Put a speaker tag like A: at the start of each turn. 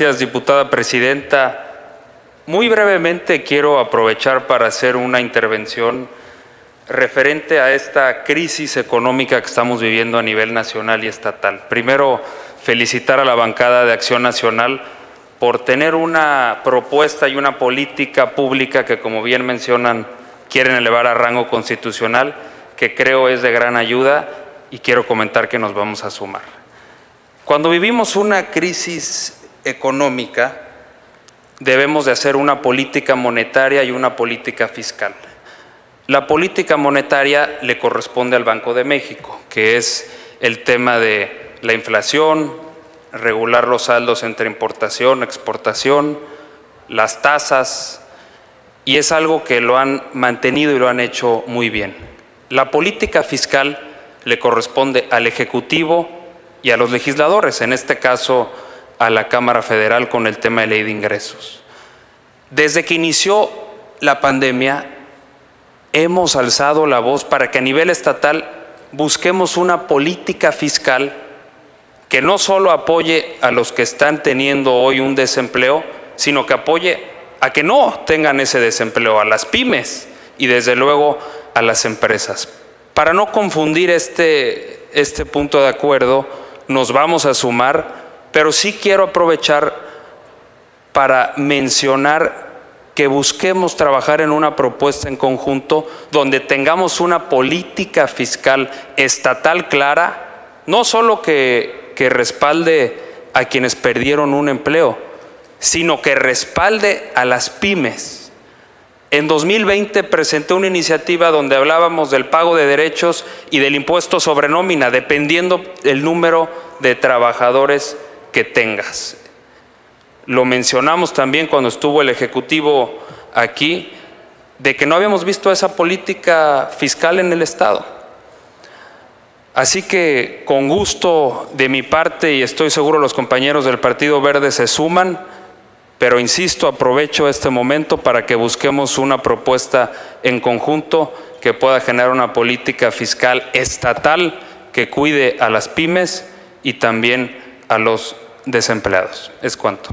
A: Gracias, diputada presidenta. Muy brevemente quiero aprovechar para hacer una intervención referente a esta crisis económica que estamos viviendo a nivel nacional y estatal. Primero, felicitar a la bancada de Acción Nacional por tener una propuesta y una política pública que, como bien mencionan, quieren elevar a rango constitucional, que creo es de gran ayuda y quiero comentar que nos vamos a sumar. Cuando vivimos una crisis económica, debemos de hacer una política monetaria y una política fiscal. La política monetaria le corresponde al Banco de México, que es el tema de la inflación, regular los saldos entre importación, exportación, las tasas, y es algo que lo han mantenido y lo han hecho muy bien. La política fiscal le corresponde al Ejecutivo y a los legisladores, en este caso a la Cámara Federal con el tema de ley de ingresos. Desde que inició la pandemia, hemos alzado la voz para que a nivel estatal busquemos una política fiscal que no solo apoye a los que están teniendo hoy un desempleo, sino que apoye a que no tengan ese desempleo, a las pymes y desde luego a las empresas. Para no confundir este, este punto de acuerdo, nos vamos a sumar pero sí quiero aprovechar para mencionar que busquemos trabajar en una propuesta en conjunto donde tengamos una política fiscal estatal clara, no solo que, que respalde a quienes perdieron un empleo, sino que respalde a las pymes. En 2020 presenté una iniciativa donde hablábamos del pago de derechos y del impuesto sobre nómina, dependiendo el número de trabajadores que tengas. Lo mencionamos también cuando estuvo el Ejecutivo aquí, de que no habíamos visto esa política fiscal en el Estado. Así que con gusto de mi parte, y estoy seguro los compañeros del Partido Verde se suman, pero insisto, aprovecho este momento para que busquemos una propuesta en conjunto que pueda generar una política fiscal estatal que cuide a las pymes y también a los desempleados. Es cuanto.